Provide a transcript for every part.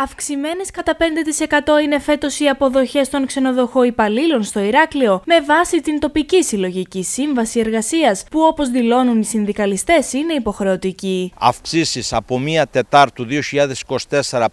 Αυξημένες κατά 5% είναι φέτος οι αποδοχές των ξενοδοχοϊπαλλήλων στο Ηράκλειο με βάση την τοπική συλλογική σύμβαση εργασίας που όπως δηλώνουν οι συνδικαλιστές είναι υποχρεωτική. Αυξήσεις από 1 Τετάρτου 2024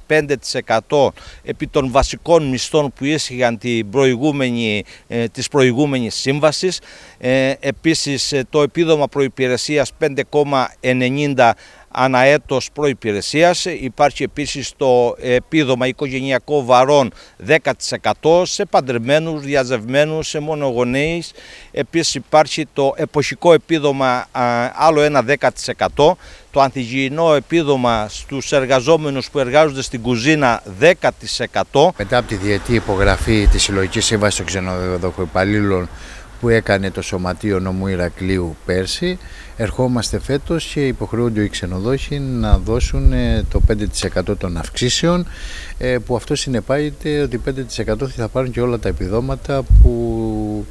5% επί των βασικών μισθών που ίσχυαν την προηγούμενη, ε, της προηγούμενης σύμβασης. Ε, επίσης ε, το επίδομα προϋπηρεσίας 5,90 αναέτος προϋπηρεσίας. Υπάρχει επίσης το επίδομα οικογενειακό βαρών 10% σε παντρεμένους, διαζευμένους, σε μονογονείς. Επίσης υπάρχει το εποχικό επίδομα άλλο ένα 10%. Το ανθυγιεινό επίδομα στους εργαζόμενους που εργάζονται στην κουζίνα 10%. Μετά από τη διετή υπογραφή της Συλλογικής Σύμβασης των Ξενοδοχοϊπαλλήλων που έκανε το Σωματείο Νομού Ηρακλείου πέρσι. Ερχόμαστε φέτος και υποχρεούνται οι ξενοδόχοι να δώσουν ε, το 5% των αυξήσεων ε, που αυτό συνεπάγεται ότι 5% θα πάρουν και όλα τα επιδόματα που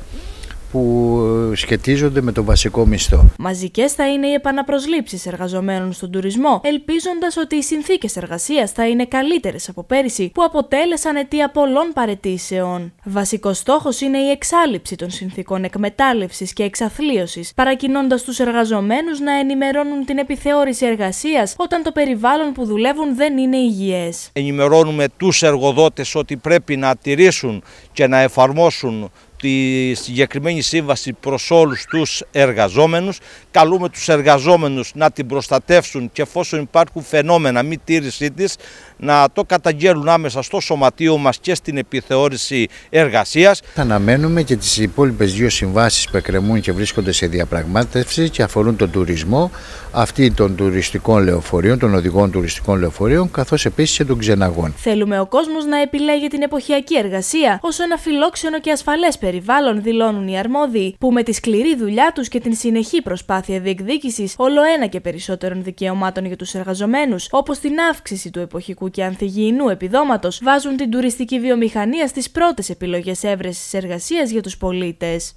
που σχετίζονται με το βασικό μισθό. Μαζικές θα είναι οι επαναπροσλήψεις εργαζομένων στον τουρισμό, ελπίζοντας ότι οι συνθήκες εργασίας θα είναι καλύτερες από πέρυσι, που αποτέλεσαν αιτία πολλών παρετήσεων. Βασικός στόχος είναι η εξάλληψη των συνθήκων εκμετάλλευσης και εξαθλίωσης, παρακινώντας τους εργαζομένους να ενημερώνουν την επιθεώρηση εργασίας όταν το περιβάλλον που δουλεύουν δεν είναι υγιές. Ενημερώνουμε τους εργοδότες ότι πρέπει να τηρήσουν και να εφαρμόσουν τη συγκεκριμένη σύμβαση προς όλους τους εργαζόμενους. Καλούμε τους εργαζόμενους να την προστατεύσουν και εφόσον υπάρχουν φαινόμενα μη τήρησή της να το καταγγέλουν άμεσα στο σωματείο μας και στην επιθεώρηση εργασίας. Θα αναμένουμε και τις υπόλοιπες δύο συμβάσεις που εκκρεμούν και βρίσκονται σε διαπραγμάτευση και αφορούν τον τουρισμό, αυτή των τουριστικών λεωφορείων, των οδηγών τουριστικών λεωφορείων, καθώς επίσης και των ξεναγών. Θέλουμε ο κόσμος να επιλέγει την εποχιακή εργασία ως ένα φιλόξενο και ασφαλές περιβάλλον, δηλώνουν οι αρμόδιοι, που με τη σκληρή δουλειά τους και την συνεχή προσπάθεια διεκδίκησης όλο ένα και περισσότερων δικαιωμάτων για τους εργαζομένους, όπως την αύξηση του εποχικού και ανθυγιεινού επιδόματος βάζουν την τουριστική βιομηχανία στις πρώτες επιλογές έβρεσης εργασίας για τους πολίτες.